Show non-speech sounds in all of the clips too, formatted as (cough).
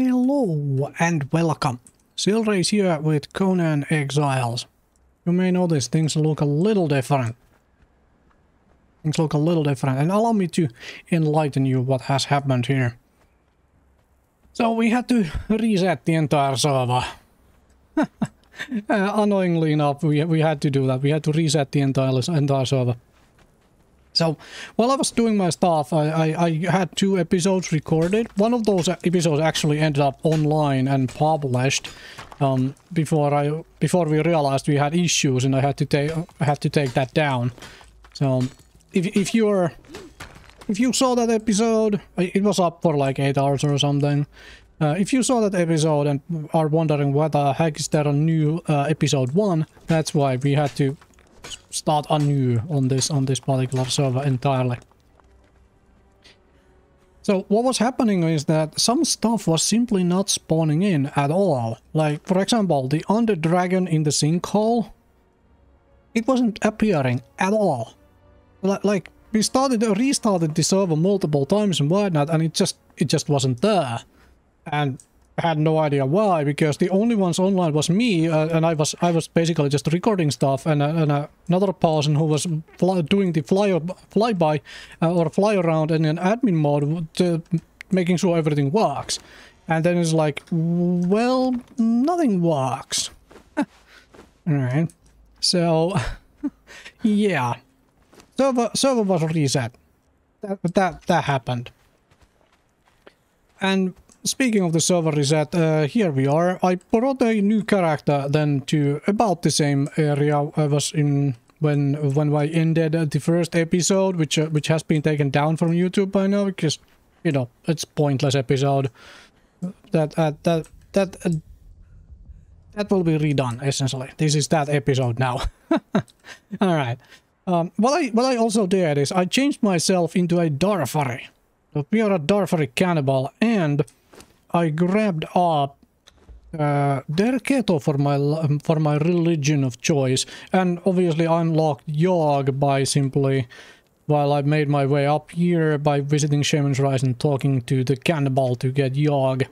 Hello and welcome. Silrace here with Conan Exiles. You may notice things look a little different. Things look a little different and allow me to enlighten you what has happened here. So we had to reset the entire server. (laughs) uh, annoyingly enough, we, we had to do that. We had to reset the entire, entire server. So while I was doing my stuff, I, I, I, had two episodes recorded. One of those episodes actually ended up online and published um, before I before we realized we had issues, and I had to take I had to take that down. So if if you're if you saw that episode, it was up for like eight hours or something. Uh, if you saw that episode and are wondering what the heck is there a new uh, episode one, that's why we had to start anew on this on this particular server entirely. So what was happening is that some stuff was simply not spawning in at all. Like, for example, the undead dragon in the sinkhole, it wasn't appearing at all. Like, we started, restarted the server multiple times and whatnot, and it just, it just wasn't there. And had no idea why because the only ones online was me uh, and I was I was basically just recording stuff and, uh, and uh, another person who was doing the fly flyby uh, or fly around in an admin mode to making sure everything works. And then it's like well nothing works. (laughs) All right so (laughs) yeah. Server server was reset. That that that happened. And speaking of the server reset, uh, here we are. I brought a new character then to about the same area I was in when when I ended the first episode, which uh, which has been taken down from YouTube by now because you know it's pointless episode. That uh, that that uh, that will be redone essentially. This is that episode now. (laughs) All right. Um, what I what I also did is I changed myself into a Darfari. We are a Darfari cannibal and I grabbed up uh, Derketo for my for my religion of choice, and obviously unlocked Yog by simply while I made my way up here by visiting Shaman's Rise and talking to the cannibal to get Yog.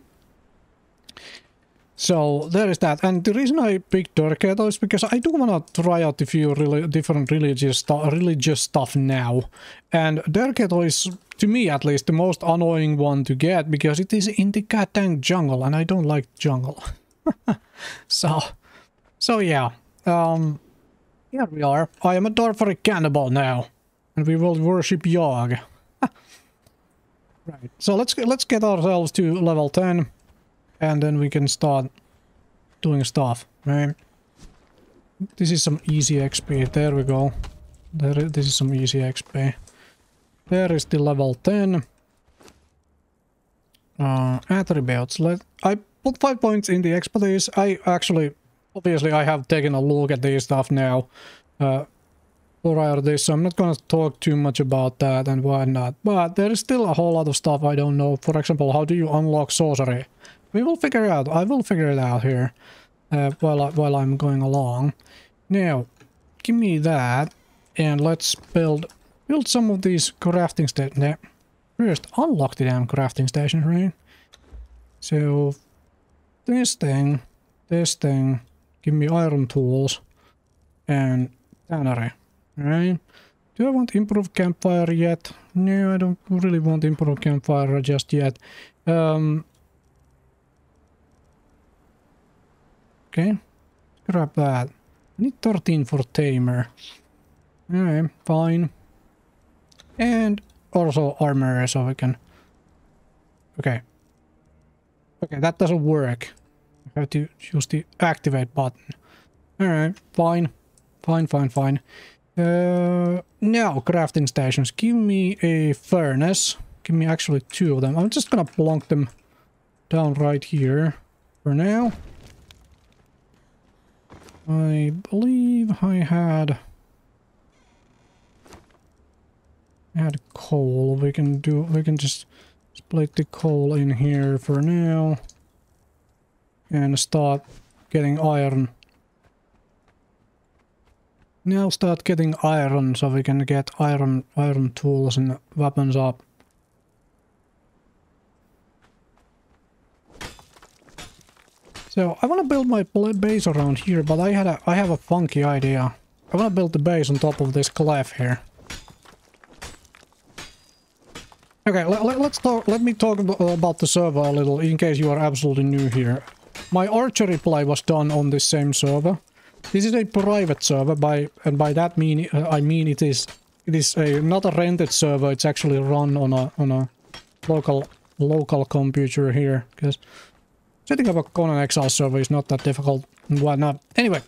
So there is that, and the reason I picked Derketo is because I do want to try out a few really different religious, religious stuff now, and Derketo is to me at least, the most annoying one to get because it is in the goddamn jungle and I don't like jungle. (laughs) so, so yeah, um, here we are. I am a Darfari cannibal now and we will worship Yog. (laughs) right, so let's, let's get ourselves to level 10 and then we can start doing stuff, right? This is some easy XP, there we go. There, this is some easy XP. There is the level 10. Uh, attributes. Let I put 5 points in the expertise. I actually, obviously I have taken a look at this stuff now. Uh, prior this, so I'm not gonna talk too much about that and why not. But there is still a whole lot of stuff I don't know. For example, how do you unlock sorcery? We will figure it out. I will figure it out here uh, while, I, while I'm going along. Now, give me that and let's build Build some of these crafting stations. First, unlock the damn crafting station, right? So, this thing, this thing, give me iron tools, and tannery, right? Do I want improved campfire yet? No, I don't really want improved campfire just yet. Um, okay, grab that. I need 13 for tamer. Alright, fine. And also armor so we can... Okay. Okay, that doesn't work. I have to use the activate button. Alright, fine. Fine, fine, fine. Uh, now, crafting stations. Give me a furnace. Give me actually two of them. I'm just gonna plonk them down right here for now. I believe I had had coal. We can do, we can just split the coal in here for now. And start getting iron. Now start getting iron so we can get iron, iron tools and weapons up. So I want to build my base around here, but I had a I have a funky idea. I want to build the base on top of this cliff here. Okay, let, let, let's talk. Let me talk about the server a little, in case you are absolutely new here. My archery play was done on this same server. This is a private server, by and by that mean uh, I mean it is it is a not a rented server. It's actually run on a on a local local computer here because setting up a Conan Exile server is not that difficult and whatnot. Anyway,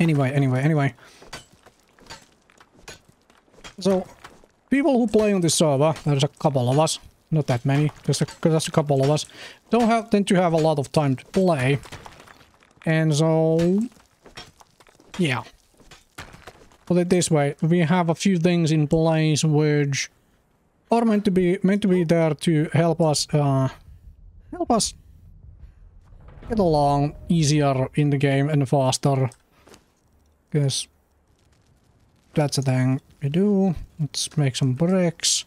anyway, anyway, anyway. So people who play on this server, there's a couple of us, not that many, just a, just a couple of us, don't have tend to have a lot of time to play. And so, yeah. Put it this way, we have a few things in place which are meant to be meant to be there to help us uh, help us get along easier in the game and faster. Because that's the thing we do. Let's make some bricks.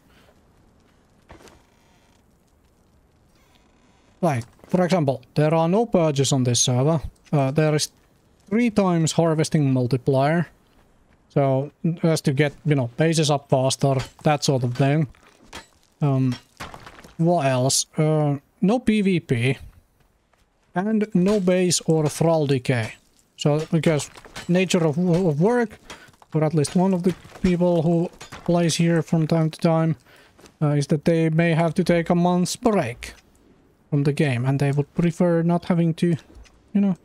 Like, for example, there are no purges on this server. Uh, there is three times harvesting multiplier. So, as to get, you know, bases up faster, that sort of thing. Um, what else? Uh, no PvP. And no base or thrall decay. So, because nature of, of work, or at least one of the people who plays here from time to time, uh, is that they may have to take a month's break from the game, and they would prefer not having to, you know,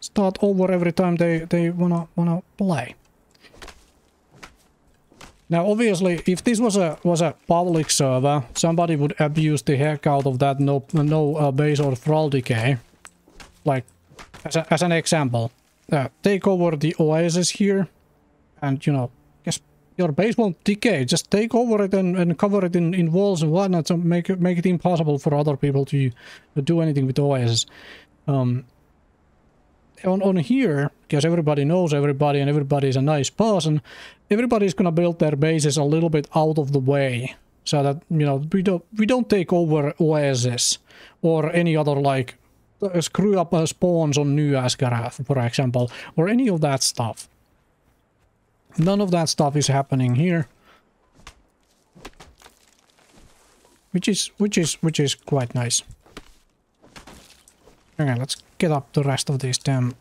start over every time they, they wanna wanna play. Now, obviously, if this was a was a public server, somebody would abuse the heck out of that no no uh, base or thrall decay. Like, as, a, as an example, uh, take over the oasis here, and you know, just your base won't decay. Just take over it and, and cover it in, in walls and whatnot to make it make it impossible for other people to, to do anything with oasis. Um, on, on here, because everybody knows everybody and everybody is a nice person, everybody's gonna build their bases a little bit out of the way. So that, you know, we don't, we don't take over Oasis or any other, like, uh, screw up uh, spawns on New Asagarth, for example, or any of that stuff. None of that stuff is happening here. Which is, which is, which is quite nice. Okay, let's get up the rest of these damn...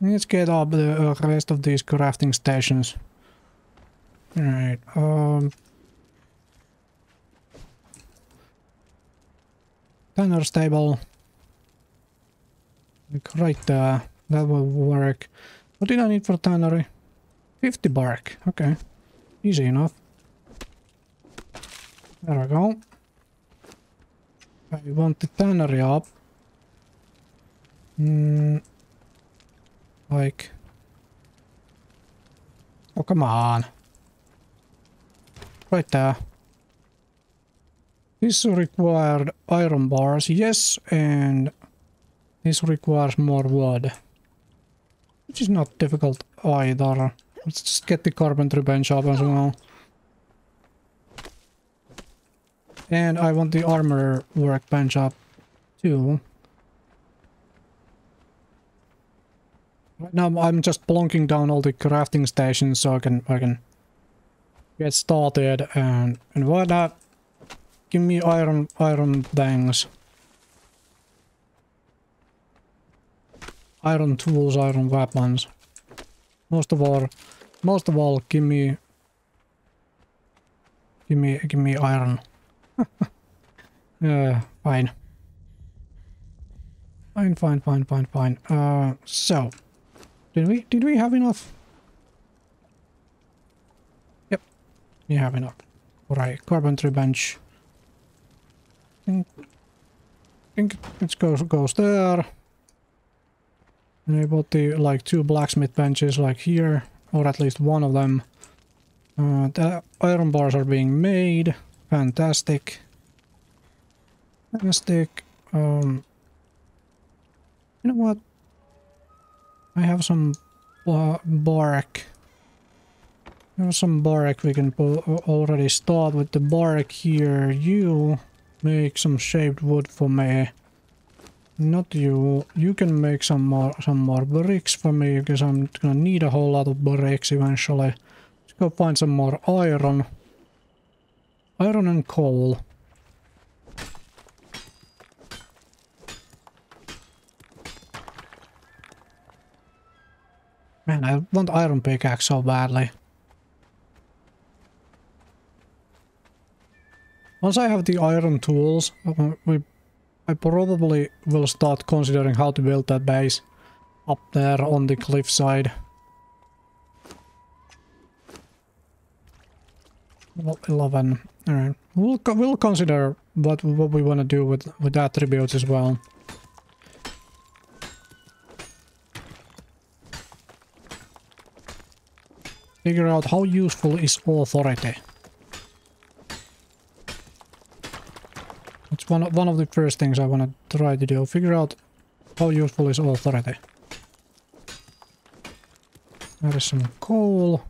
Let's get up the uh, rest of these crafting stations. Alright, um... Tanner's table. Like right there. That will work. What did I need for tannery? 50 bark. Okay. Easy enough. There we go. I want the tannery up. Mm, like... Oh, come on. Right there. This required iron bars, yes, and this requires more wood. Which is not difficult either. Let's just get the carpentry bench up as well. And I want the armor workbench up too. Right now I'm just plonking down all the crafting stations so I can I can get started and and whatnot. Give me iron iron things. Iron tools, iron weapons. Most of all most of all give me give me give me iron. (laughs) uh, fine. Fine, fine, fine, fine, fine. Uh, so, did we did we have enough? Yep, we have enough. Alright, carpentry bench. Think, think it goes goes there. And I bought the like two blacksmith benches like here, or at least one of them. Uh, the iron bars are being made. Fantastic. Fantastic. Um, you know what? I have some bark. There's some bark we can already start with the bark here. You make some shaped wood for me. Not you. You can make some more some more bricks for me because I'm gonna need a whole lot of bricks eventually. Let's go find some more iron. Iron and coal. Man, I want iron pickaxe so badly. Once I have the iron tools, uh, we, I probably will start considering how to build that base up there on the cliffside. Well, 11. Alright. We'll, we'll consider what, what we want to do with, with attributes as well. Figure out how useful is authority. It's one of, one of the first things I want to try to do. Figure out how useful is authority. There is some coal.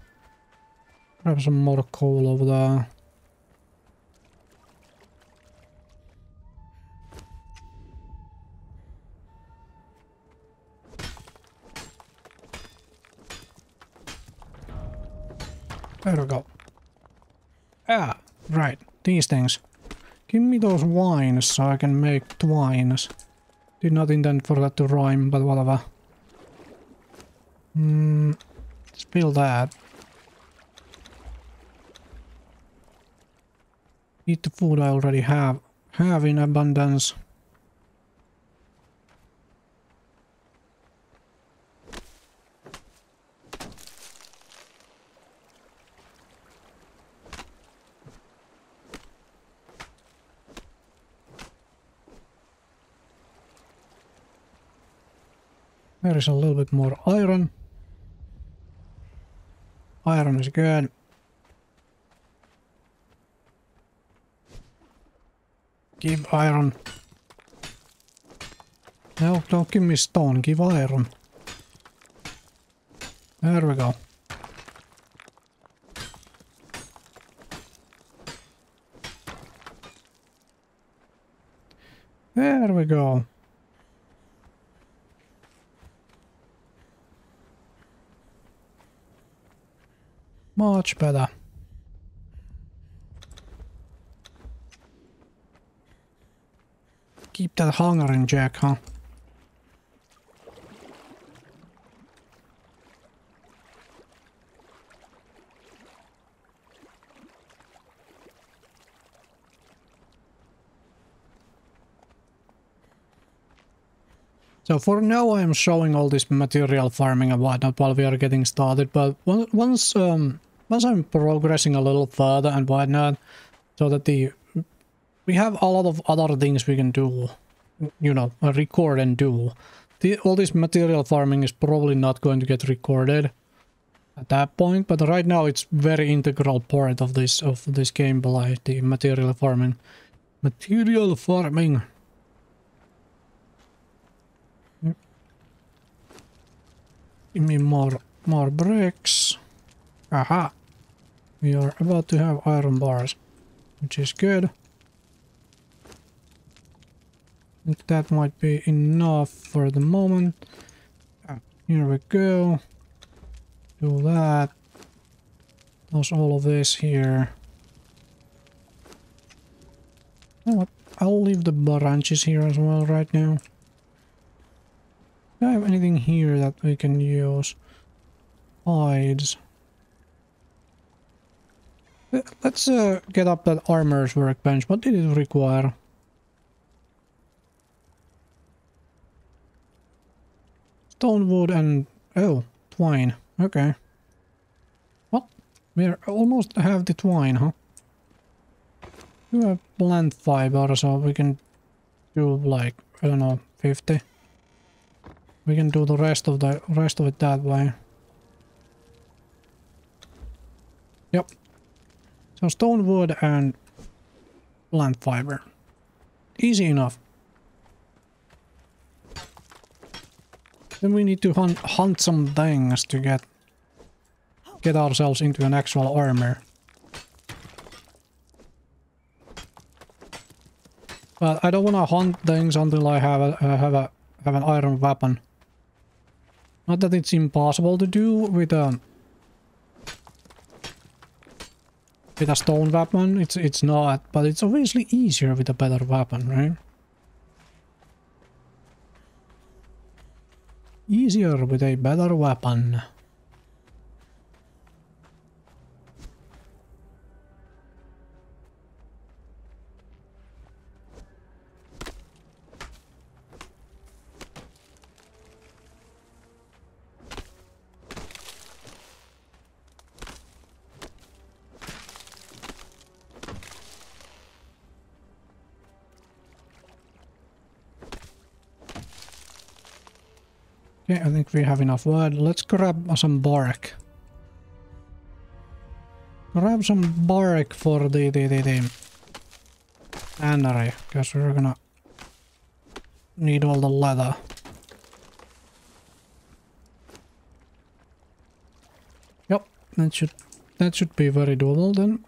Grab some more coal over there. There we go. Ah, right. These things. Give me those wines so I can make twines. Did not intend for that to rhyme, but whatever. Hmm. Spill that. Eat the food I already have. Have in abundance. There is a little bit more iron. Iron is good. Give iron. No, don't give me stone, give iron. There we go. There we go. Much better. Keep that hunger in check, huh? So for now I am showing all this material farming and whatnot while we are getting started, but once um, once I'm progressing a little further and whatnot, so that the we have a lot of other things we can do, you know, record and do. The, all this material farming is probably not going to get recorded at that point, but right now it's very integral part of this of this game. gameplay, the material farming. Material farming. Give me more more bricks. Aha. We are about to have iron bars, which is good. I think that might be enough for the moment. Ah, here we go. Do that. Plus all of this here. You know what? I'll leave the branches here as well right now. Do I have anything here that we can use? Hides. Let's uh, get up that armor's workbench. What did it require? Stone wood and... Oh, twine. Okay. Well, We almost have the twine, huh? We have plant fiber, so we can do like, I don't know, 50. We can do the rest of the rest of it that way. Yep, so stone wood and plant fiber. Easy enough. Then we need to hunt, hunt some things to get get ourselves into an actual armor. But I don't want to hunt things until I have a, uh, have a have an iron weapon. Not that it's impossible to do with a with a stone weapon. It's it's not, but it's obviously easier with a better weapon, right? Easier with a better weapon. Okay, I think we have enough wood. Let's grab some bark. Grab some bark for the the the, the tannery, because we're gonna need all the leather. Yep, that should that should be very doable then.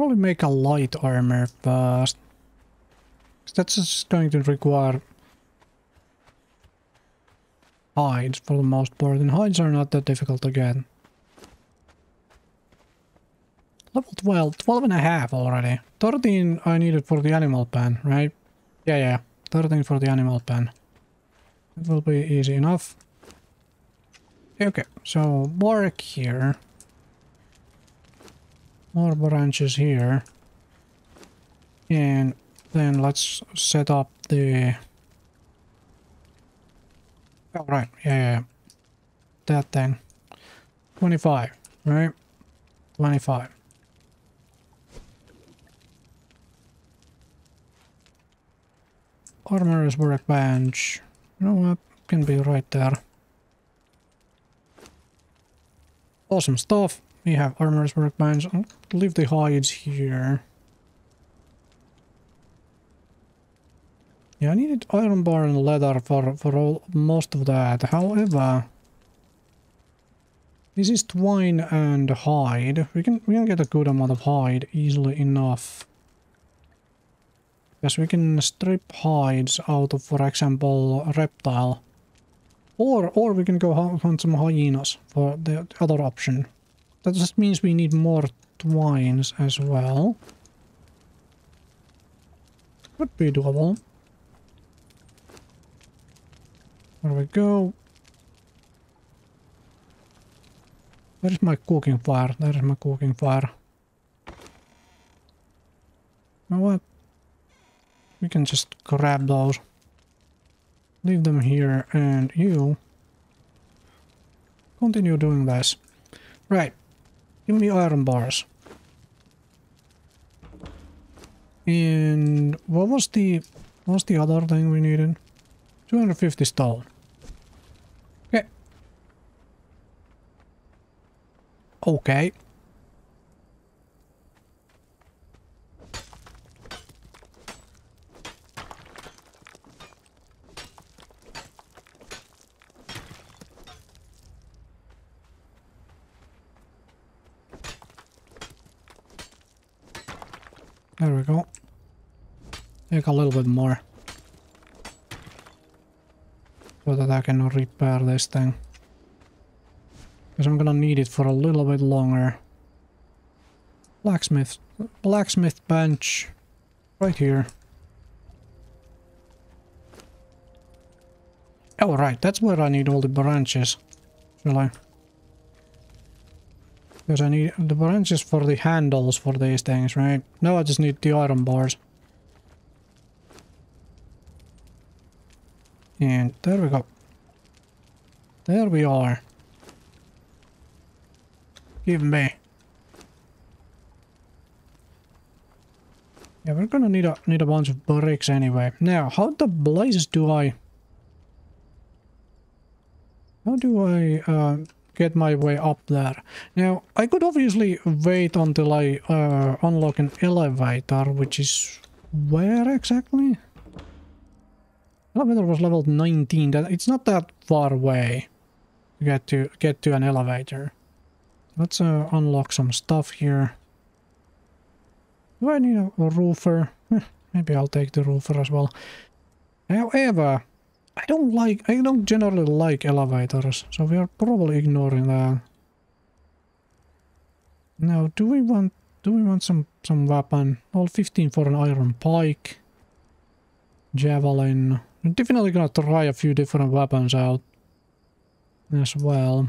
Probably make a light armor first. That's just going to require hides for the most part, and hides are not that difficult to get. Level 12, 12 and a half already. 13 I needed for the animal pen, right? Yeah, yeah, 13 for the animal pen. It will be easy enough. Okay, so bark here. More branches here. And then let's set up the... Oh, right, yeah, yeah. That thing. 25, right? 25. Armorer's workbench. You know what? Can be right there. Awesome stuff. We have armors, workbench. I'll leave the hides here. Yeah, I needed iron bar and leather for, for all, most of that. However, this is twine and hide. We can we can get a good amount of hide easily enough. Yes, we can strip hides out of, for example, reptile. Or or we can go hunt some hyenas for the other option. That just means we need more twines as well. Would be doable. There we go. Where's my cooking fire? There's my cooking fire. You know what? We can just grab those. Leave them here and you continue doing this. Right. Give me iron bars. And what was the what was the other thing we needed? 250 stone. Okay. Okay. There we go. Take a little bit more. So that I can repair this thing. Because I'm gonna need it for a little bit longer. Blacksmith. Blacksmith bench. Right here. Oh right, that's where I need all the branches. Shall I? Because I need the branches for the handles for these things, right? Now I just need the iron bars. And there we go. There we are. Give me. Yeah, we're gonna need a need a bunch of bricks anyway. Now, how the blazes do I... How do I uh, get my way up there. Now, I could obviously wait until I uh, unlock an elevator, which is where exactly? Elevator was level 19. That it's not that far away to get to get to an elevator. Let's uh, unlock some stuff here. Do I need a, a roofer? (laughs) Eh, maybe I'll take the roofer as well. However, I don't like, I don't generally like elevators, so we are probably ignoring that. Now, do we want, do we want some, some weapon? All 15 for an iron pike. Javelin. I'm definitely gonna try a few different weapons out as well.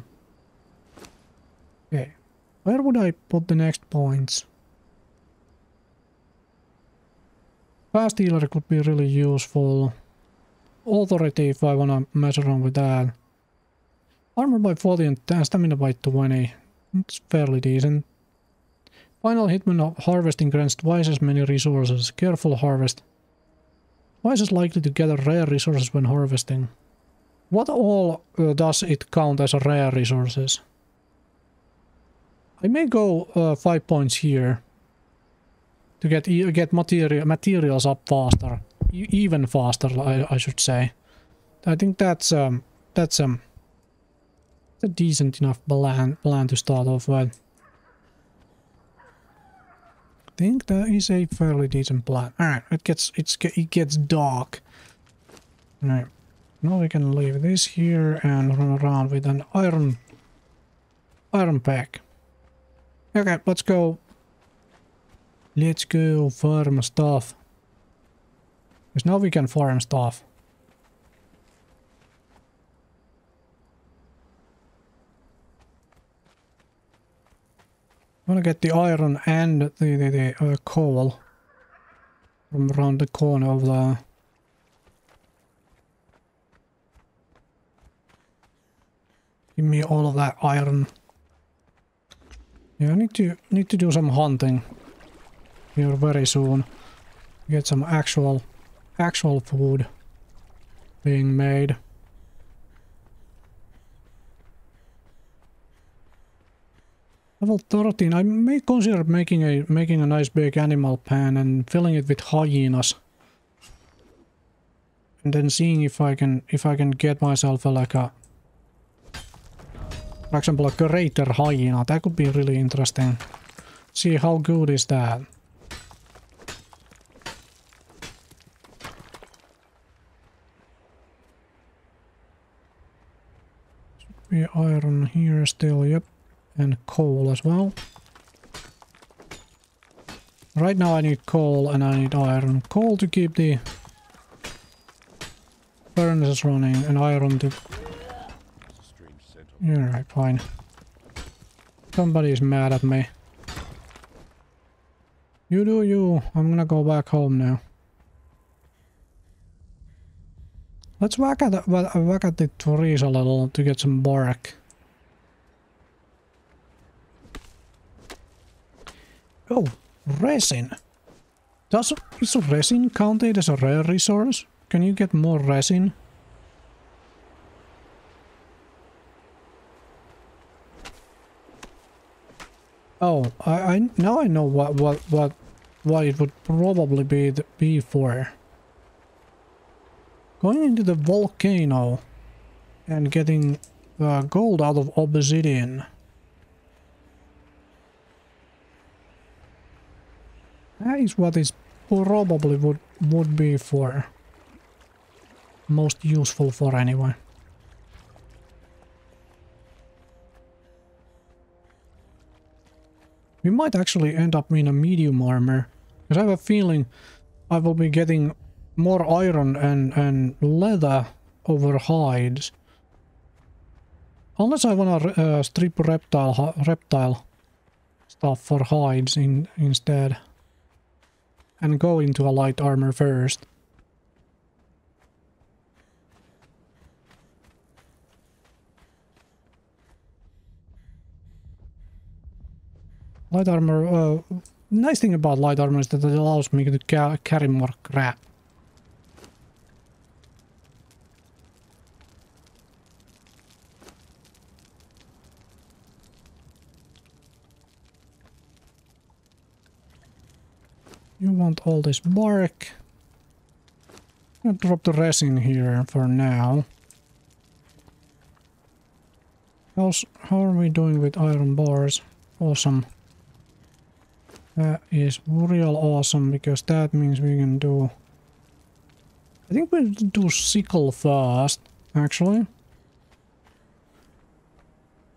Okay, where would I put the next points? Fast healer could be really useful. Authority if I wanna mess around with that. Armor by 40 and stamina by 20. It's fairly decent. Final hitman harvesting grants twice as many resources. Careful harvest. Twice it likely to gather rare resources when harvesting. What all uh, does it count as rare resources? I may go uh, 5 points here to get get material materials up faster, even faster, I, I should say. I think that's um that's um a decent enough plan plan to start off with. I think that is a fairly decent plan. All right, it gets it's it gets dark. All right, now we can leave this here and run around with an iron iron pack. Okay, let's go Let's go farm stuff. Because now we can farm stuff. Want to get the iron and the, the, the uh, coal from around the corner of the... Give me all of that iron. Yeah, I need to need to do some hunting here very soon. Get some actual, actual food being made. Level 13, I may consider making a making a nice big animal pen and filling it with hyenas. And then seeing if I can if I can get myself a, like a for example a greater hyena. That could be really interesting. See how good is that. be iron here still, yep. And coal as well. Right now I need coal and I need iron. Coal to keep the furnaces running and iron to... Alright, fine. Somebody's mad at me. You do you. I'm gonna go back home now. Let's whack at, whack at the trees a little to get some bark. Oh, resin. Does is resin counted as a rare resource? Can you get more resin? Oh, I, I now I know what what what what it would probably be the, be for. Going into the volcano and getting uh, gold out of obsidian. That is what is probably would, would be for. Most useful for anyway. We might actually end up in a medium armor. Because I have a feeling I will be getting more iron and, and leather over hides. Unless I wanna uh, strip reptile reptile stuff for hides in instead. And go into a light armor first. Light armor, uh, nice thing about light armor is that it allows me to ca carry more crap. You want all this bark. I'll drop the resin here for now. How's, how are we doing with iron bars? Awesome. That is real awesome because that means we can do... I think we'll do sickle first, actually.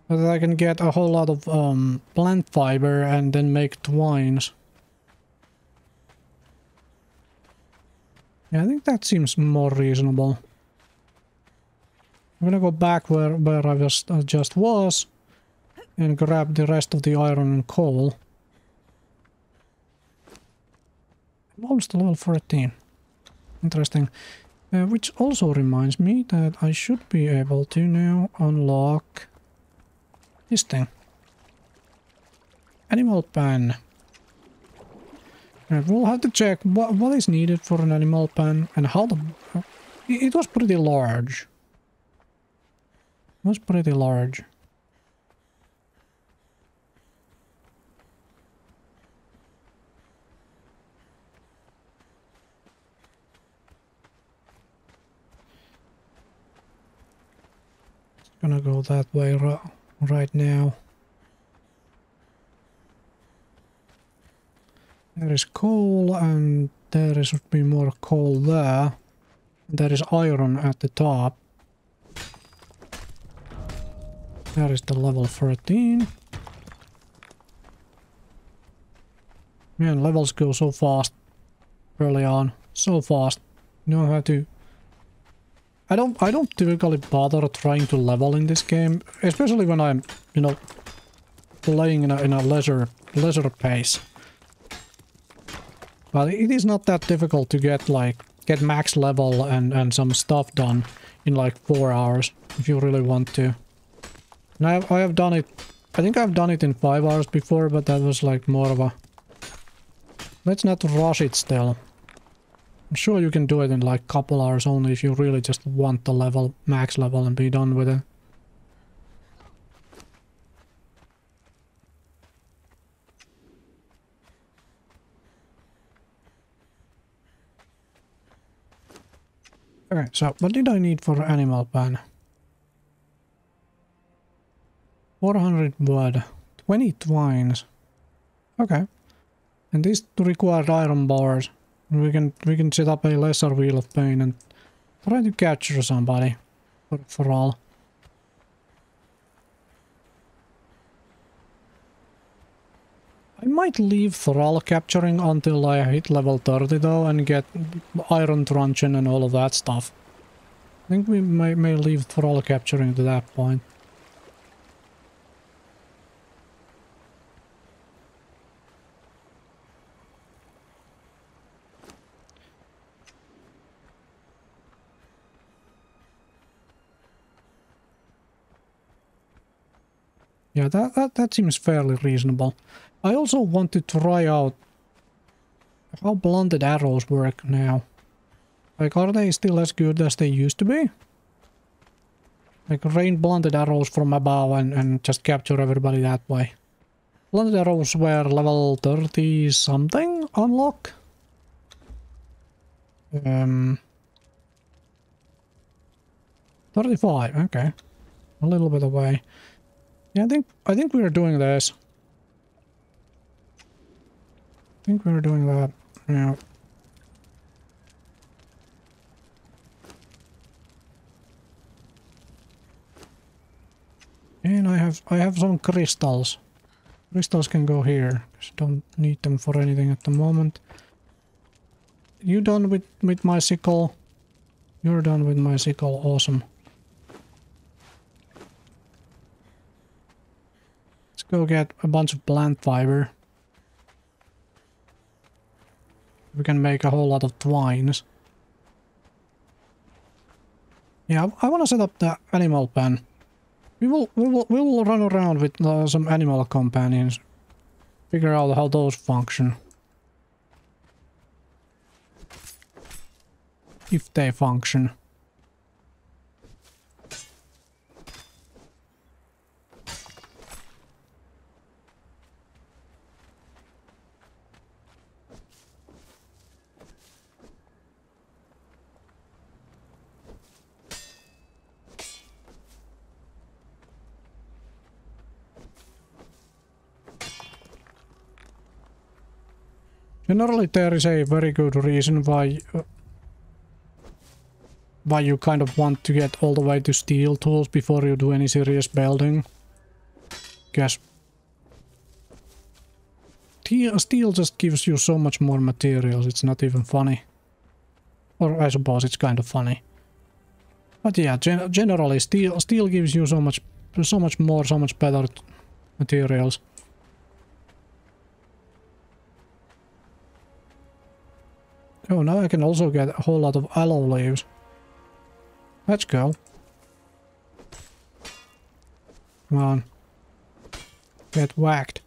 So that I can get a whole lot of um, plant fiber and then make twines. Yeah, I think that seems more reasonable. I'm gonna go back where, where I was, uh, just was and grab the rest of the iron and coal. I'm almost level 14. Interesting. Uh, which also reminds me that I should be able to now unlock this thing. Animal pen. And we'll have to check what, what is needed for an animal pen and how the... Uh, it was pretty large. It was pretty large. gonna go that way right now. There is coal and there is be more coal there. There is iron at the top. There is the level 13. Man, levels go so fast early on. So fast. You don't have to I don't I don't typically bother trying to level in this game, especially when I'm, you know, playing in a, in a leisure leisure pace. But it is not that difficult to get like get max level and and some stuff done in like four hours if you really want to. And I have, I have done it. I think I've done it in five hours before, but that was like more of a. Let's not rush it still. I'm sure you can do it in like couple hours only if you really just want the level, max level and be done with it. Okay, so what did I need for animal pen? 400 wood, 20 twines. Okay. And these require iron bars. We can we can set up a lesser wheel of pain and try to capture somebody for, for all. I might leave thrall capturing until I hit level 30 though and get iron truncheon and all of that stuff. I think we may, may leave thrall capturing to that point. Yeah, that, that, that seems fairly reasonable. I also want to try out how blunted arrows work now. Like, are they still as good as they used to be? Like, rain blunted arrows from above and, and just capture everybody that way. Blunted arrows were level 30 something unlock? Um... 35, okay. A little bit away. Yeah, I think I think we are doing this. I think we are doing that. Yeah. And I have I have some crystals. Crystals can go here. Don't need them for anything at the moment. You done with with my sickle? You're done with my sickle. Awesome. Go get a bunch of plant fiber. We can make a whole lot of twines. Yeah, I want to set up the animal pen. We will we will we will run around with uh, some animal companions. Figure out how those function. If they function. Generally, there is a very good reason why uh, why you kind of want to get all the way to steel tools before you do any serious building. Guess steel just gives you so much more materials, it's not even funny. Or I suppose it's kind of funny. But yeah, gen generally steel steel gives you so much so much more, so much better materials. Oh, now I can also get a whole lot of aloe leaves. Let's go. Come on. Get whacked.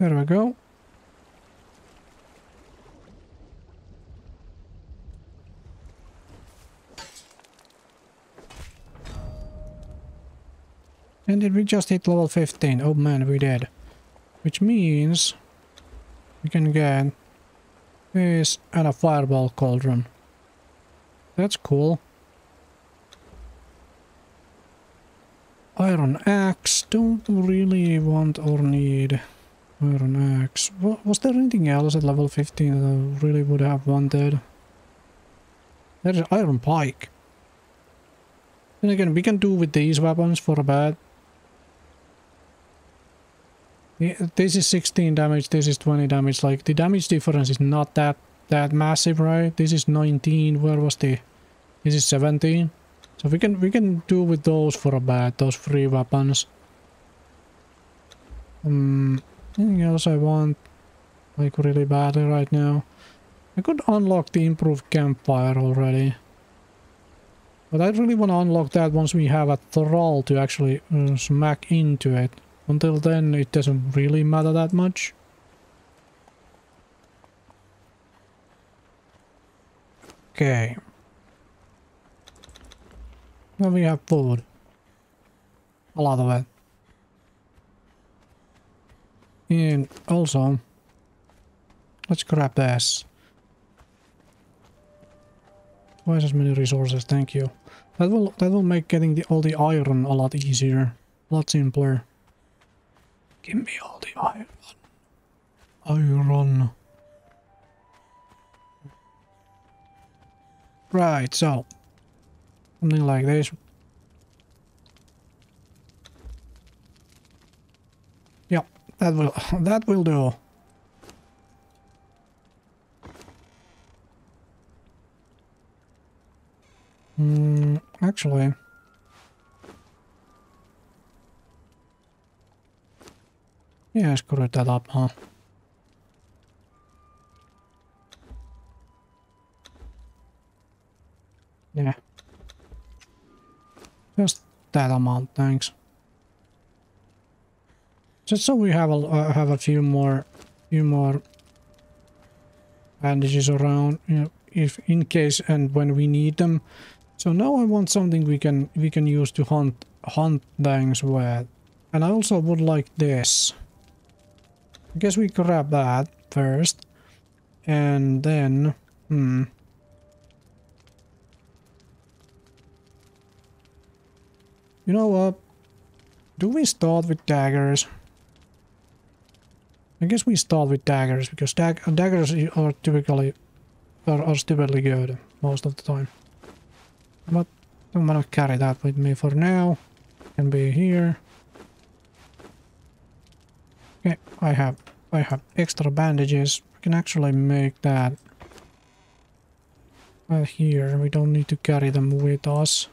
There we go. And did we just hit level 15? Oh man, we did. Which means we can get this and a fireball cauldron. That's cool. Iron axe. Don't really want or need. Iron axe. Was there anything else at level 15 that I really would have wanted? There's iron pike. Then again, we can do with these weapons for a bit. Yeah, this is 16 damage, this is 20 damage. Like, the damage difference is not that that massive, right? This is 19. Where was the... This is 17. So we can we can do with those for a bit, those free weapons. Um, Anything else I want? Like really badly right now? I could unlock the improved campfire already. But I really want to unlock that once we have a thrall to actually uh, smack into it. Until then, it doesn't really matter that much. Okay. Now we have food. A lot of it. And also, let's grab this. Twice as many resources, thank you. That will that will make getting the all the iron a lot easier, a lot simpler. Give me all the iron. Iron. Right, so something like this That will that will do. Hmm, actually. Yeah, screw that up, huh? Yeah. Just that amount, thanks. Just so we have a uh, have a few more few more bandages around, you know, if in case and when we need them. So now I want something we can we can use to hunt hunt things with. And I also would like this. I guess we grab that first. And then hmm. You know what? Do we start with daggers? I guess we start with daggers because dag daggers are typically are, are stupidly good most of the time. But I'm gonna carry that with me for now. Can be here. Okay, I have I have extra bandages. We can actually make that uh, here. We don't need to carry them with us.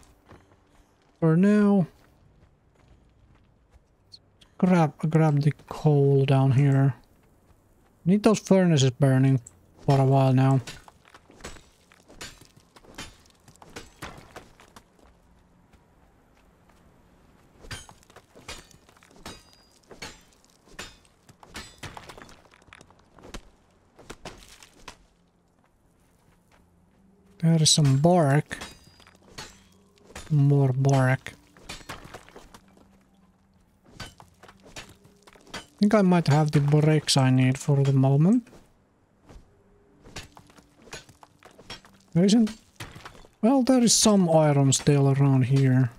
For now, grab grab the coal down here. Need those furnaces burning for a while now. There is some bark. More bark. Think I might have the bricks I need for the moment. There isn't... Well, there is some iron still around here.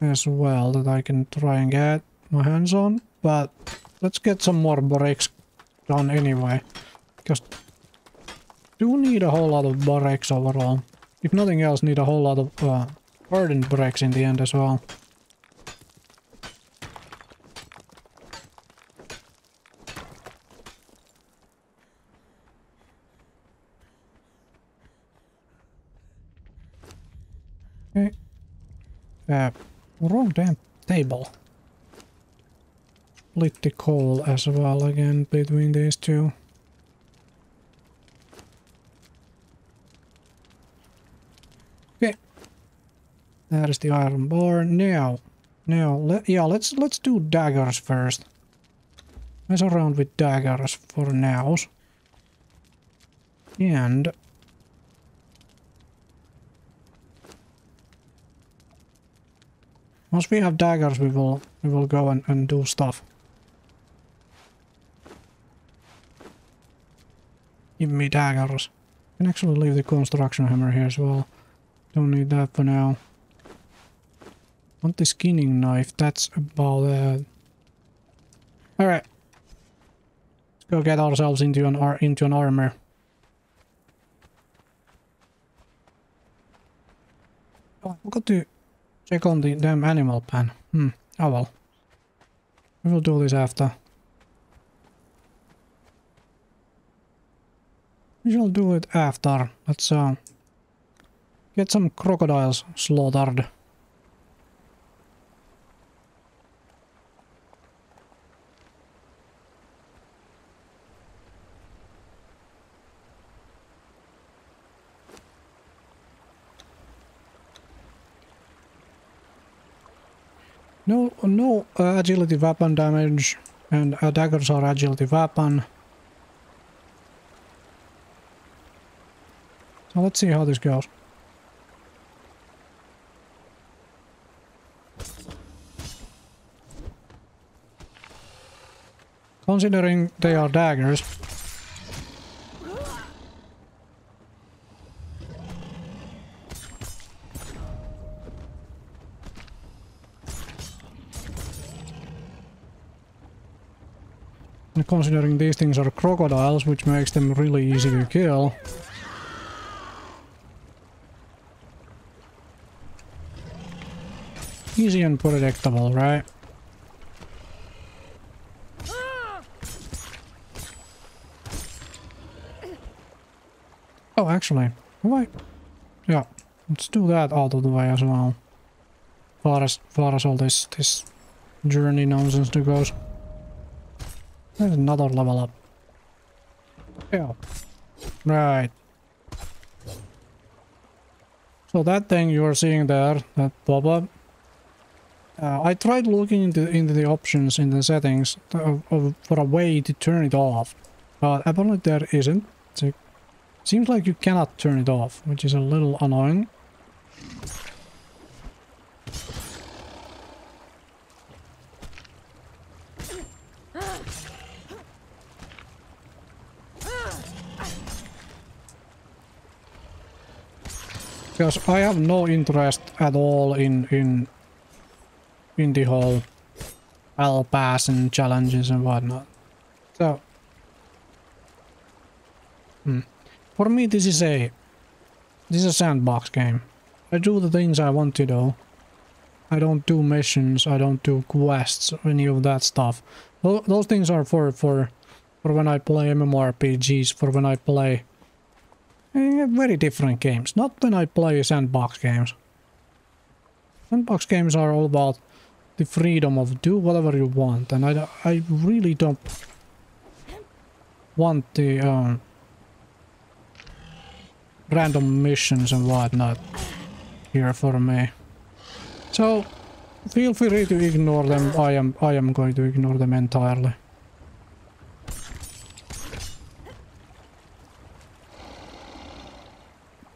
As well, that I can try and get my hands on. But let's get some more bricks done anyway. Because do need a whole lot of bricks overall. If nothing else, need a whole lot of uh, hardened bricks in the end as well. Okay. Uh, wrong damn table. Split the coal as well again between these two. Okay. That is the iron bar. Now, now, yeah, let's let's do daggers first. Mess around with daggers for now. And Once we have daggers, we will we will go and, and do stuff. Give me daggers. I can actually leave the construction hammer here as well. Don't need that for now. Want the skinning knife, that's about it. Alright. Let's go get ourselves into an ar into an armor. Oh, I forgot to Check on the damn animal pen. Hmm. Oh well. We will do this after. We shall do it after. Let's uh, get some crocodiles slaughtered. No, no uh, agility weapon damage, and uh, daggers are agility weapon. So let's see how this goes. Considering they are daggers, considering these things are crocodiles, which makes them really easy to kill. Easy and predictable, right? Oh, actually, wait. Yeah, let's do that out of the way as well. Far as far as all this this journey nonsense goes. There's another level up. Yeah. Right. So that thing you are seeing there, that pop-up, uh, I tried looking into, into the options in the settings to, uh, for a way to turn it off, but apparently there isn't. Seems like you cannot turn it off, which is a little annoying. Because I have no interest at all in in in the whole battle pass and challenges and whatnot. So, hmm. for me, this is a this is a sandbox game. I do the things I want to do. I don't do missions. I don't do quests any of that stuff. Those things are for for for when I play MMORPGs. For when I play Eh, very different games. Not when I play sandbox games. Sandbox games are all about the freedom of do whatever you want, and I, I really don't want the um, random missions and whatnot here for me. So feel free to ignore them. I am I am going to ignore them entirely.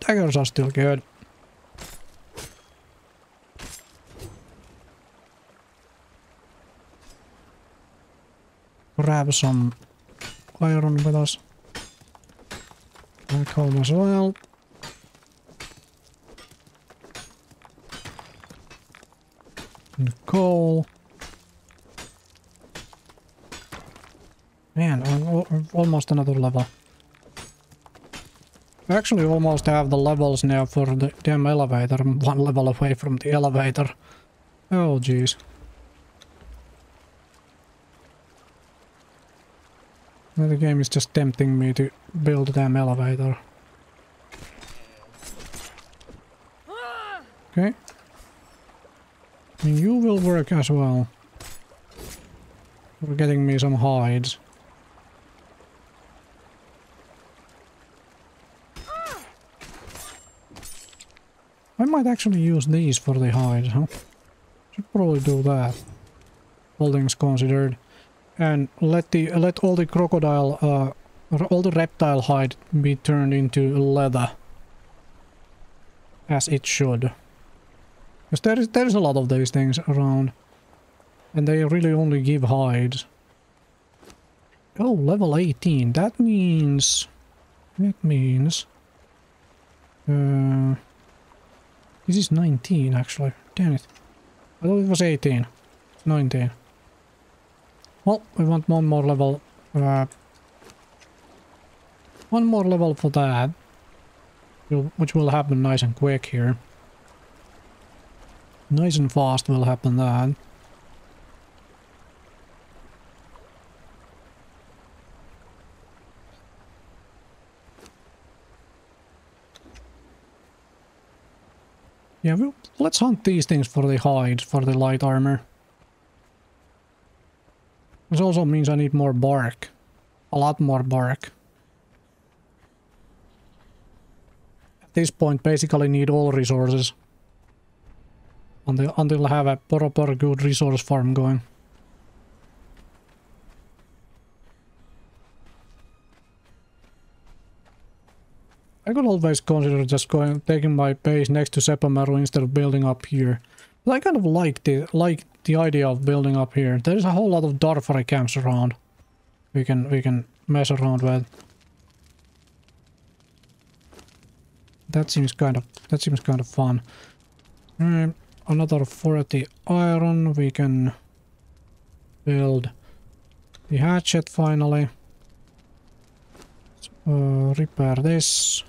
Daggers are still good. grab some iron with us. Back home as well. And coal. Man, almost another level. We actually almost have the levels now for the damn elevator. I'm one level away from the elevator. Oh, jeez. The game is just tempting me to build a damn elevator. Okay. And you will work as well. For getting me some hides. Might actually use these for the hides, huh? Should probably do that. All things considered. And let the let all the crocodile uh all the reptile hide be turned into leather. As it should. Because there is there's a lot of these things around. And they really only give hides. Oh, level 18. That means... That means... Uh, this is 19, actually. Damn it. I thought it was 18. It's 19. Well, we want one more level. Uh, one more level for that. Which will happen nice and quick here. Nice and fast will happen that. Yeah, well, let's hunt these things for the hide, for the light armor. This also means I need more bark. A lot more bark. At this point, basically need all resources. Until, until I have a proper good resource farm going. Could always consider just going taking my base next to Sepermeru instead of building up here. But I kind of like the like the idea of building up here. There's a whole lot of Darfari camps around. We can we can mess around with. That seems kind of that seems kind of fun. Um, another 40 iron. We can build the hatchet finally. Uh, repair this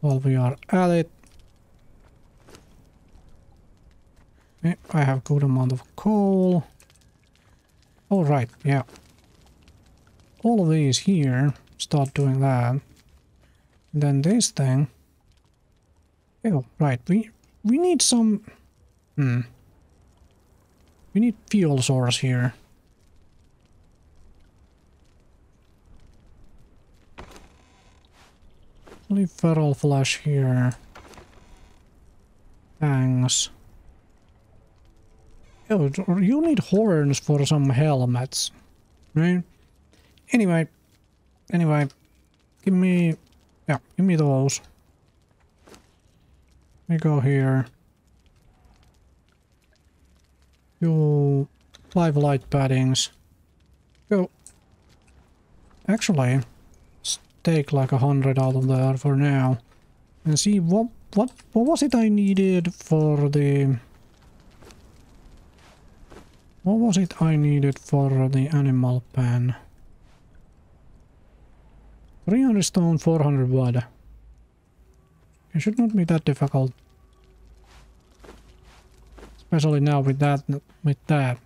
while we are at it. I have good amount of coal. All right, yeah. All of these here start doing that. And then this thing. Oh, right. We we need some. Hmm. We need fuel source here. Leave feral flesh here. Thanks. Oh, you need horns for some helmets, right? Anyway, anyway, give me, yeah, give me those. Let me go here. You five light paddings. Go. Actually, take like a hundred out of there for now. And see what what what was it I needed for the what was it I needed for the animal pen? 300 stone, 400 wood. It should not be that difficult. Especially now with that, with that.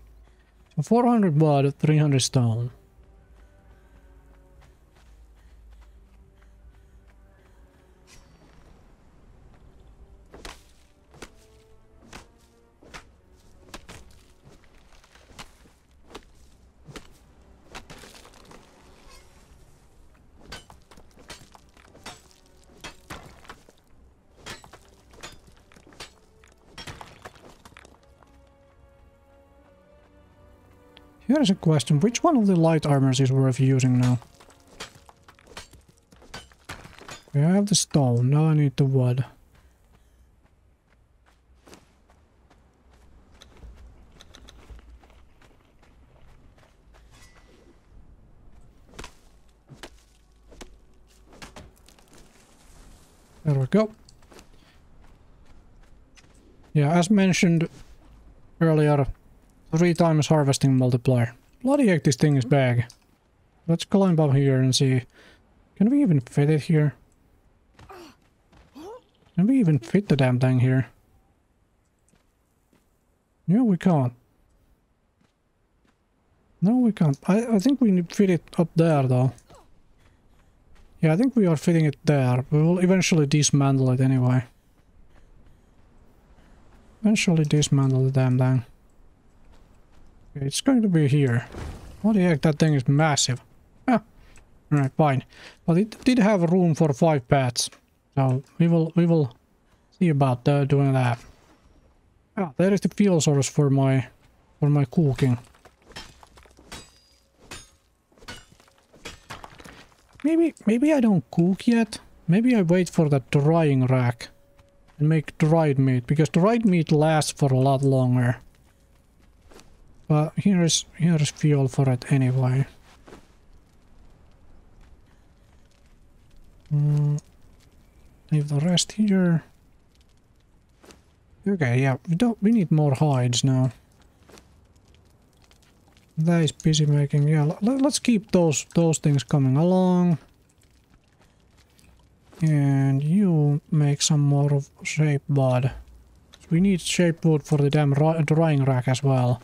So 400 wood, 300 stone. There's a question. Which one of the light armors is worth using now? We have the stone. Now I need the wood. There we go. Yeah, as mentioned earlier, three times harvesting multiplier. Bloody heck, this thing is big. Let's climb up here and see. Can we even fit it here? Can we even fit the damn thing here? Yeah, we can't. No, we can't. I, I think we need to fit it up there, though. Yeah, I think we are fitting it there. We will eventually dismantle it anyway. Eventually dismantle the damn thing. It's going to be here. What the heck, that thing is massive. Ah, alright, fine. But it did have room for five pets. So we will we will see about uh, doing that. Ah, there is the fuel source for my for my cooking. Maybe maybe I don't cook yet. Maybe I wait for the drying rack and make dried meat because dried meat lasts for a lot longer. But here is here is fuel for it anyway. Mm, leave the rest here. Okay, yeah, we don't we need more hides now. That is busy making. Yeah, let, us keep those those things coming along. And you make some more of shape wood. We need shape wood for the damn drying rack as well.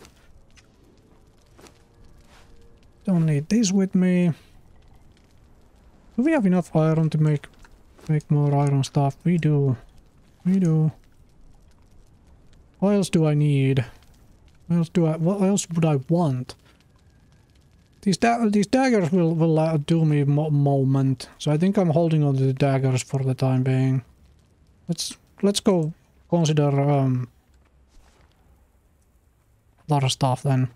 Don't need this with me. Do we have enough iron to make make more iron stuff? We do. We do. What else do I need? What else do I? What else would I want? These da these daggers will will uh, do me mo moment, so I think I'm holding on to the daggers for the time being. Let's let's go consider um a lot of stuff then.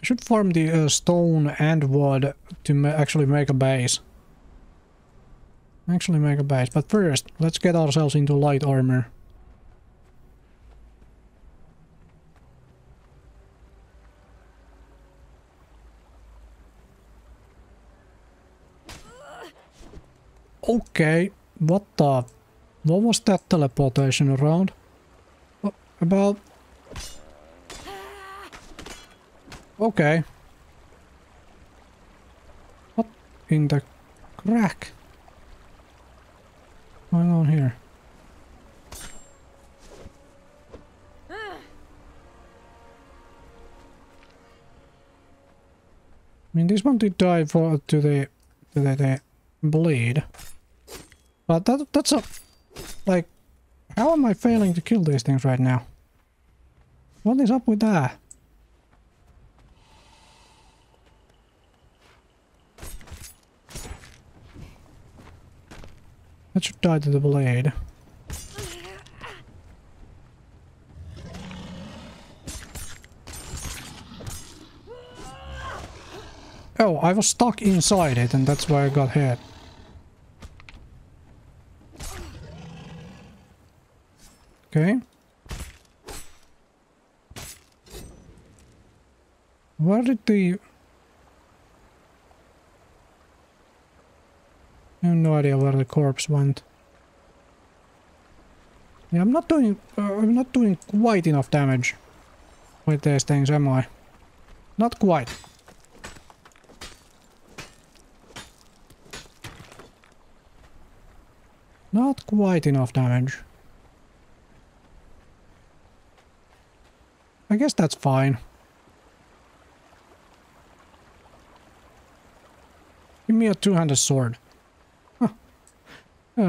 I should farm the uh, stone and wood to ma actually make a base. Actually make a base, but first, let's get ourselves into light armor. Okay, what the... What was that teleportation around? About... Okay. What in the crack? What's going on here? I mean, this one did die for to the to the, the bleed. But that, that's a... Like, how am I failing to kill these things right now? What is up with that? That should die to the blade. Oh, I was stuck inside it and that's why I got hit. Okay. Where did the... I have no idea where the corpse went. Yeah, I'm not doing... Uh, I'm not doing quite enough damage with these things, am I? Not quite. Not quite enough damage. I guess that's fine. Give me a two-handed sword. Uh,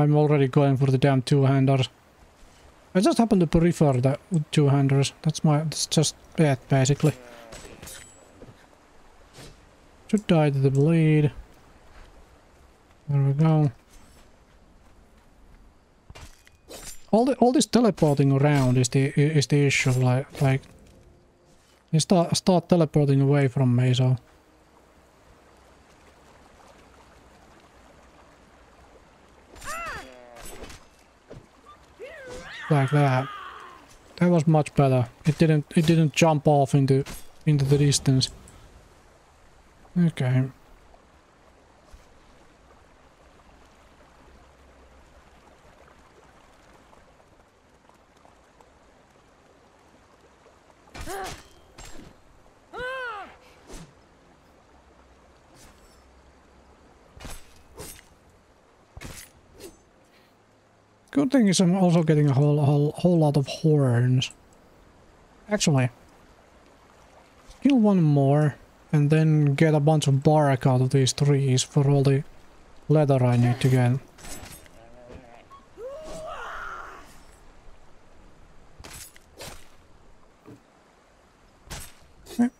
I'm already going for the damn two-handers. I just happen to prefer the two-handers. That's my, that's just it, basically. Should die to the blade. There we go. all the all this teleporting around is the is the issue. Like like, start start teleporting away from me, so. Like that. That was much better. It didn't it didn't jump off into into the distance. Okay. Good thing is I'm also getting a whole, whole, whole lot of horns. Actually, kill one more and then get a bunch of bark out of these trees for all the leather I need to get.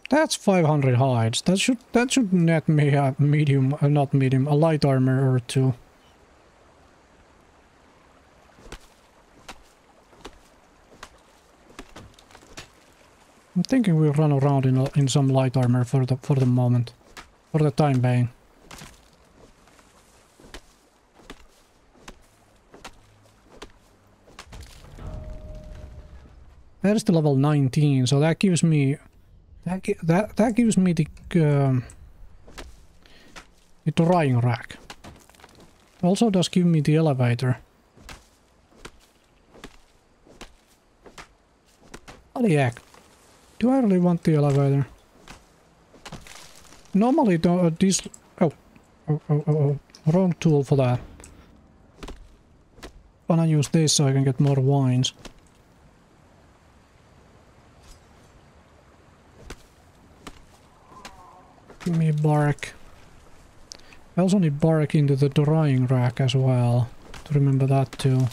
That's 500 hides. That should that should net me a medium, uh, not medium, a light armor or two. Thinking we'll run around in, in some light armor for the for the moment, for the time being. There's the level 19, so that gives me that that that gives me the um, the drying rack. Also does give me the elevator. The heck? Do I really want the elevator? Normally, uh, these... Oh. Oh, oh, oh, oh. Wrong tool for that. Wanna use this so I can get more wines. Give me bark. I also need bark into the drying rack as well. To remember that too.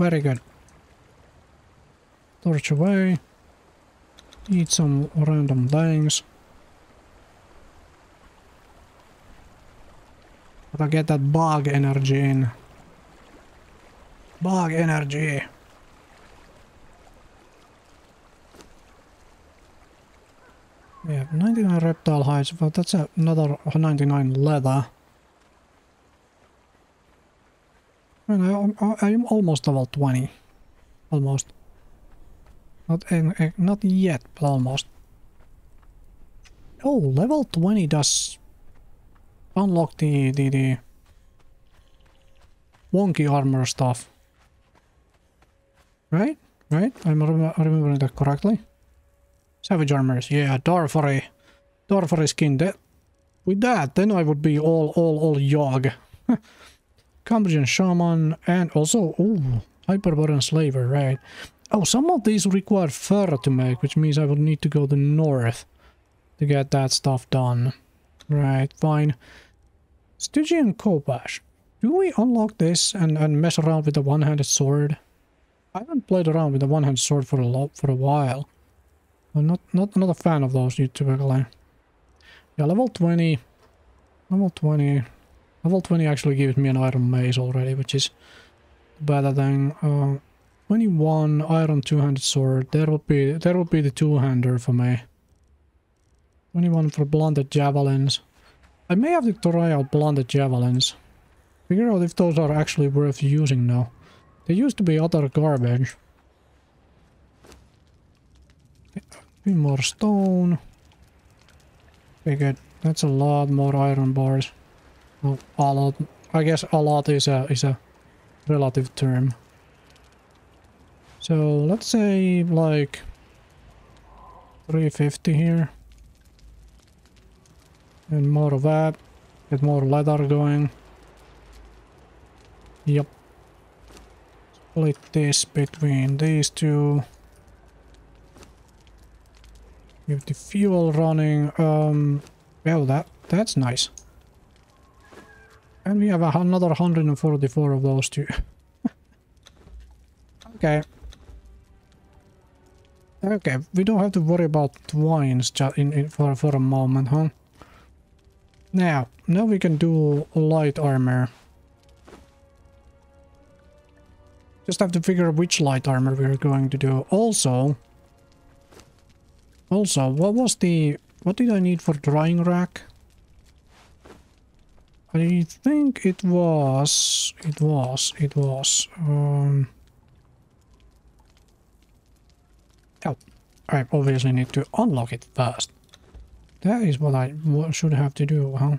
Very good. Away. Eat some random things. Gotta get that bug energy in. Bug energy. Yeah, 99 reptile hides, but that's another 99 leather. And I, am almost level 20. Almost. Not, not yet, almost. Oh, level 20 does unlock the, the, the wonky armor stuff. Right? Right? I'm rem remembering that correctly. Savage armors, yeah, Darfari. Darfari skin. That, with that, then I would be all, all, all Yogg. (laughs) Cambridge Shaman, and also, oh, Hyperborean Slaver, right. Oh, some of these require fur to make, which means I would need to go to north to get that stuff done. Right, fine. Stygian Kobash. Do we unlock this and, and mess around with the one-handed sword? I haven't played around with the one-handed sword for a lot for a while. I'm not not not a fan of those typically. Yeah, level 20. Level 20. Level 20 actually gives me an iron mace already, which is better than uh, 21 iron two-handed sword. That will be there will be the two-hander for me. 21 for blunted javelins. I may have to try out blunted javelins. Figure out if those are actually worth using now. They used to be utter garbage. Few more stone. Okay, good. That's a lot more iron bars. Well, a lot. I guess a lot is a is a relative term. So let's say like 350 here. And more of that. Get more leather going. Yep. Split this between these two. Give the fuel running. Um, well, that that's nice. And we have another 144 of those too. (laughs) okay. Okay, we don't have to worry about wines in, in, for, for a moment, huh? Now, now we can do light armor. Just have to figure out which light armor we're going to do. Also, also, what was the... What did I need for drying rack? I think it was... It was... It was... Um, oh, I obviously need to unlock it first. That is what I should have to do, huh?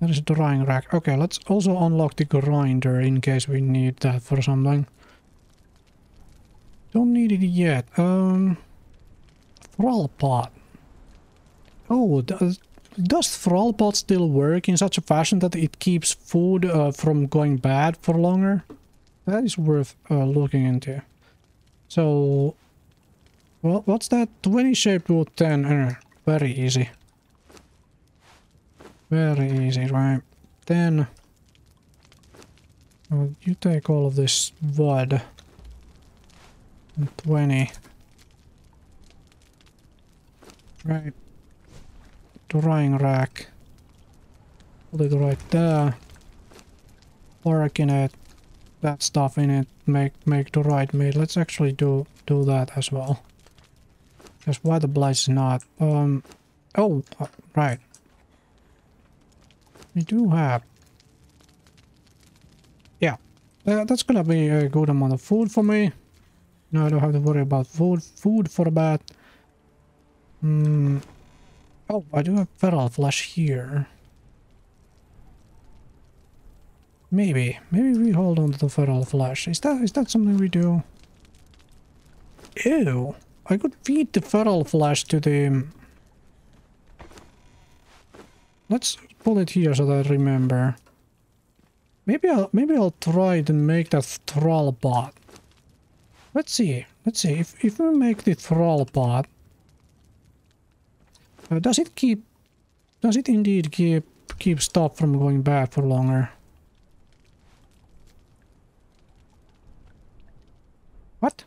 That is a drying rack. Okay, let's also unlock the grinder in case we need that for something. Don't need it yet. Um, thrall pot. Oh, does, does thrall pot still work in such a fashion that it keeps food uh, from going bad for longer? That is worth uh, looking into. So, well, what's that? 20 shaped wood 10. Uh, very easy. Very easy, right? Then, well, you take all of this wood. 20. Right. Drying rack. Put it right there. Work in it. That stuff in it. Make make the right meat. Let's actually do do that as well. Because why the is not. Um. Oh, uh, right. We do have. Yeah, uh, that's gonna be a good amount of food for me. No, I don't have to worry about food, food for that. Hmm. Oh, I do have feral flesh here. Maybe. Maybe we hold on to the feral flesh. Is that is that something we do? Ew. I could feed the feral flesh to the... Let's pull it here so that I remember. Maybe I'll maybe I'll try to make that thrall pot. Let's see. Let's see. If, if we make the thrall pot, uh, does it keep... Does it indeed keep, keep stuff from going bad for longer? What?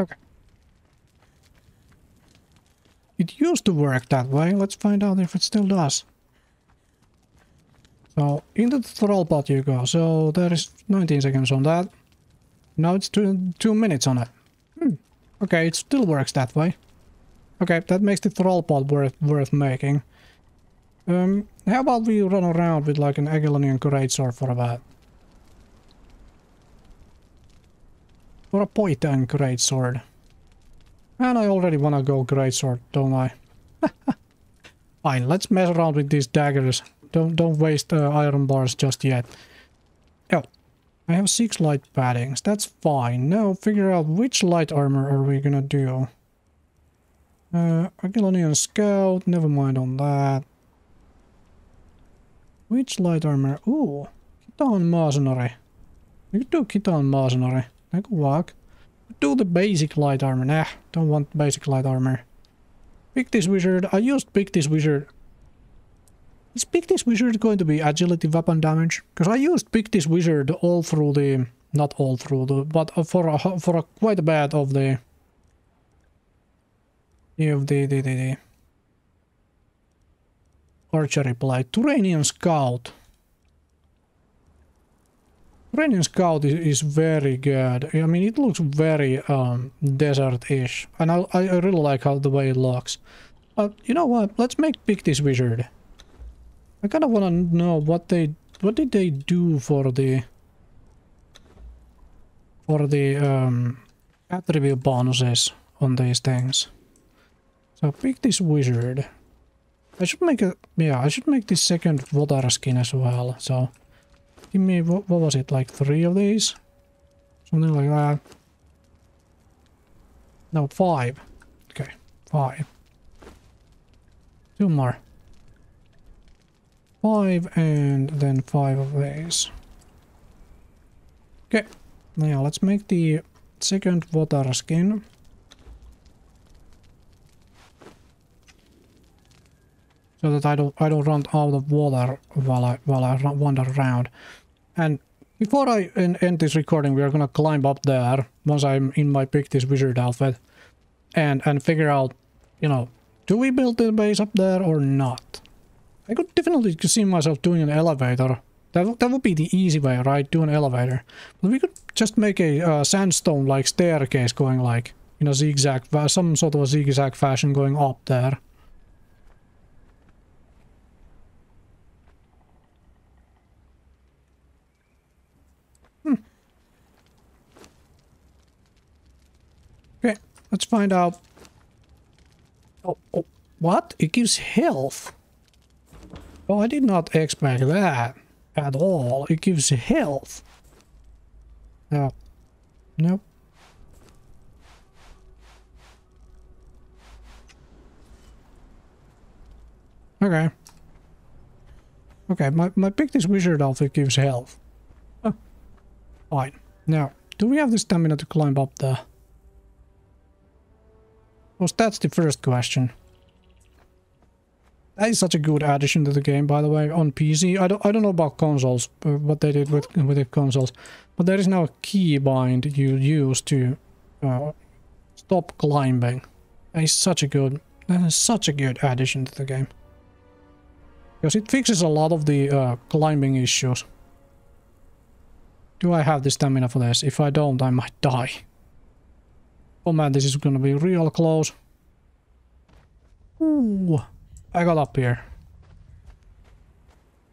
Okay. It used to work that way. Let's find out if it still does. So, into the thrall pot you go. So, there is 19 seconds on that. Now it's two, two minutes on it. Hmm. Okay, it still works that way. Okay, that makes the thrall pot worth, worth making. Um, how about we run around with like an Aquilonian Greatsword for a bit? Or a Poitain Greatsword. And I already want to go Greatsword, don't I? (laughs) Fine, let's mess around with these daggers. Don't don't waste uh, iron bars just yet. Oh, I have six light paddings. That's fine. Now figure out which light armor are we gonna do. Uh, Aquilonian Scout, never mind on that. Which light armor? Ooh, Khitan Mercenary. We could do Mercenary. That could work do the basic light armor. Nah, don't want basic light armor. Pick this Wizard. I used Pictish Wizard. Is Pictish Wizard going to be agility weapon damage? Because I used Pictish Wizard all through the... Not all through the... But for a, for a quite a bit of the... Of the, the, the, the archery play. Turanian Scout. Turanian Scout is, is, very good. I mean, it looks very um, desert-ish. And I, I really like how the way it looks. But you know what? Let's make Pictish Wizard. I kind of want to know what they... What did they do for the... For the um, attribute bonuses on these things. So Pictish Wizard. I should make a... Yeah, I should make this second water skin as well, so... Give me, what, what was it, like three of these? Something like that. No, five. Okay, five. Two more. Five and then five of these. Okay, now let's make the second water skin. So that I don't I don't run out of water while I while I wander around. And before I end this recording, we are gonna climb up there once I'm in my Pictish wizard outfit and and figure out, you know, do we build the base up there or not? I could definitely see myself doing an elevator. That, that would be the easy way, right? Do an elevator. But we could just make a uh, sandstone like staircase going like in a zigzag, some sort of a zigzag fashion going up there. Hmm. Okay, let's find out. Oh, oh, what? It gives health. Oh, I did not expect that at all. It gives health. No. Nope. Okay. Okay, my, my Pictish wizard outfit gives health. Oh. Fine. Now, do we have the stamina to climb up there? Well, that's the first question. That is such a good addition to the game, by the way, on PC. I don't, I don't know about consoles, uh, what they did with, with the consoles, but there is now a keybind you use to uh, stop climbing. That is such a good, that is such a good addition to the game. Because it fixes a lot of the uh, climbing issues. Do I have the stamina for this? If I don't, I might die. Oh man, this is gonna be real close. Ooh. I got up here.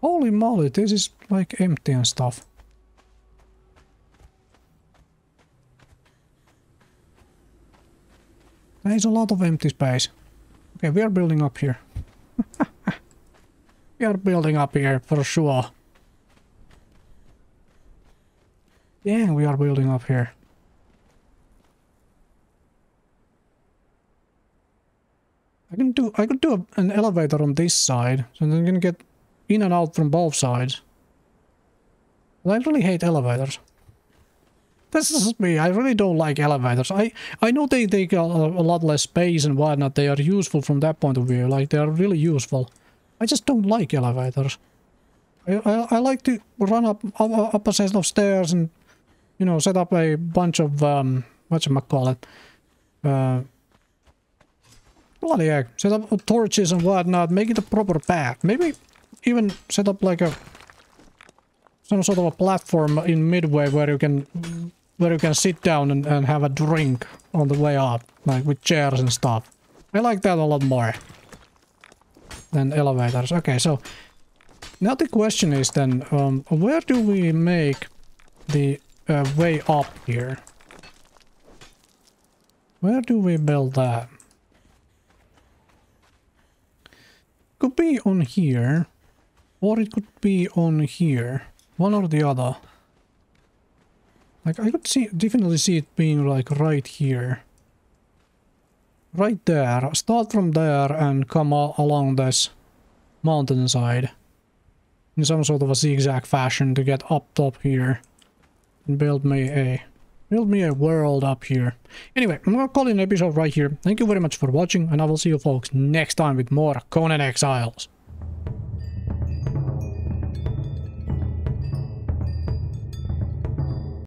Holy moly, this is like empty and stuff. There is a lot of empty space. Okay, we are building up here. (laughs) we are building up here for sure. Yeah, we are building up here. Do I could do a, an elevator on this side, so then I can get in and out from both sides. But I really hate elevators. This is me. I really don't like elevators. I I know they take a, a lot less space and whatnot. They are useful from that point of view. Like they are really useful. I just don't like elevators. I I, I like to run up, up up a set of stairs and you know set up a bunch of um call uh Bloody heck. Set up torches and whatnot. Make it a proper path. Maybe even set up like a... Some sort of a platform in midway where you can... Where you can sit down and, and have a drink on the way up. Like with chairs and stuff. I like that a lot more. Than elevators. Okay, so... Now the question is then, um, where do we make the uh, way up here? Where do we build that? Could be on here. Or it could be on here. One or the other. Like, I could see, definitely see it being like right here. Right there. Start from there and come along this mountainside. In some sort of a zigzag fashion to get up top here. And build me a Build me a world up here. Anyway, I'm gonna call it an episode right here. Thank you very much for watching, and I will see you folks next time with more Conan Exiles.